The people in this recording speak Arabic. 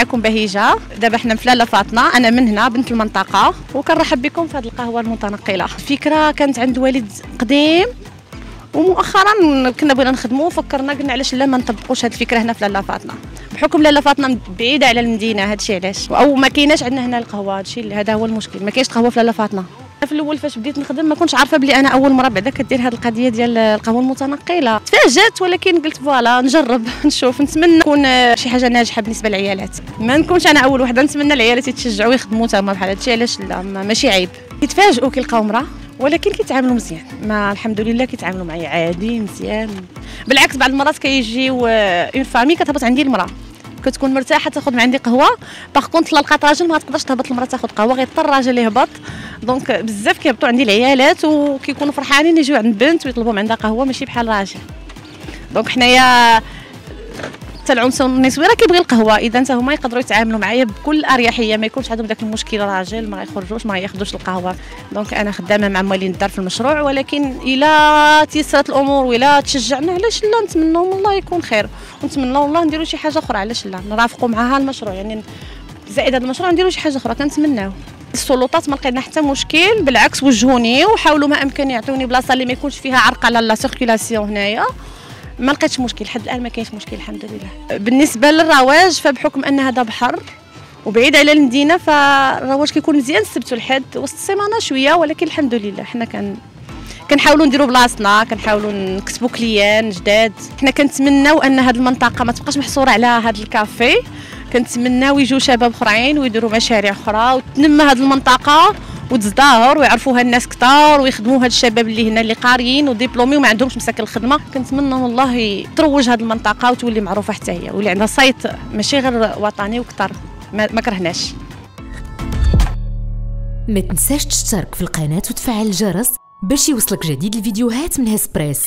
معكم بهيجة. دابا حنا في لاله فاطمه أنا من هنا بنت المنطقة. وكنرحب بكم في هذه القهوة المتنقلة. فكرة كانت عند والد قديم. ومؤخرا كنا بغينا نخدموا فكرنا قلنا علاش لا ما نطبقوش هذه الفكرة هنا في لاله فاطمه بحكم لاله فاطمه بعيدة على المدينة هذا الشيء علاش؟ أو ما كايناش عندنا هنا القهوة هذا الشيء هذا هو المشكل. ما كاينش قهوة في لاله فاطمه في الأول فاش بديت نخدم ما كنتش عارفة بلي أنا أول مرة بعدا كدير هذه القضية ديال القهوه المتنقلة. تفاجأت ولكن قلت فوالا نجرب نشوف نتمنى تكون شي حاجة ناجحة بالنسبة للعيالات. ما نكونش أنا أول وحدة نتمنى العيالات يتشجعوا يخدموا تما بحال هادشي علاش لا؟ ماشي عيب. يتفاجئوا كيلقاو مراه ولكن كيتعاملوا مزيان. ما الحمد لله كيتعاملوا معايا عادي مزيان. بالعكس بعض المرات كيجيو en famille كتهبط عندي المرأة. كتكون مرتاحة تاخذ من عندي قهوة. par contre لا لقات راجل ما تقدرش تهبط المراه تاخذ قهوة غيضطر الراجل يهبط donc بزاف كيهبطوا عندي العيالات وكيكونوا فرحانين يجيو عند بنت ويطلبوا من عندها قهوة ماشي بحال راجل donc حنايا حتى العنصر النسوي راه كيبغي القهوة. إذا أنت هما يقدروا يتعاملوا معايا بكل أريحية ما يكونش عندهم داك المشكل راجل ما يخرجوش ما ياخذوش القهوة. donc أنا خدامة مع موالين الدار في المشروع ولكن إلى تيسرت الأمور ولا تشجعنا علاش لا؟ نتمنوا الله يكون خير. ونتمنوا الله نديروا شي حاجة أخرى علاش لا؟ نرافقوا معها المشروع. يعني زائد هذا المشروع نديروا شي حاجة أخرى كنتمناو. السلطات ما لقينا حتى مشكل بالعكس وجهوني وحاولوا ما أمكن يعطوني بلاصة اللي ما يكونش فيها عرقلة على la circulation هنايا. ما لقيتش مشكل لحد الآن ما كاينش مشكل الحمد لله بالنسبة للرواج فبحكم أن هذا بحر وبعيد على المدينة فالرواج كيكون مزيان. السبت والحد وسط السيمانة شوية ولكن الحمد لله حنا كان كنحاولوا نديروا بلاصتنا كنحاولوا نكسبوا كليان جداد. حنا كنتمناو أن هذه المنطقة ما تبقاش محصورة على هذا الكافي. كنتمناو يجوا شباب أخرين ويديروا مشاريع أخرى وتنمى هذه المنطقة. وتزدهر ويعرفوها الناس كثار ويخدموا هاد الشباب اللي هنا اللي قاريين وديبلومي وما عندهمش مساكن الخدمه كنتمنى والله تروج هذه المنطقة وتولي معروفة حتى هي واللي عندها صيت ماشي غير وطني وكثر ما كرهناش. ما تنساش تشترك في القناة وتفعل الجرس باش يوصلك جديد الفيديوهات من هسبريس.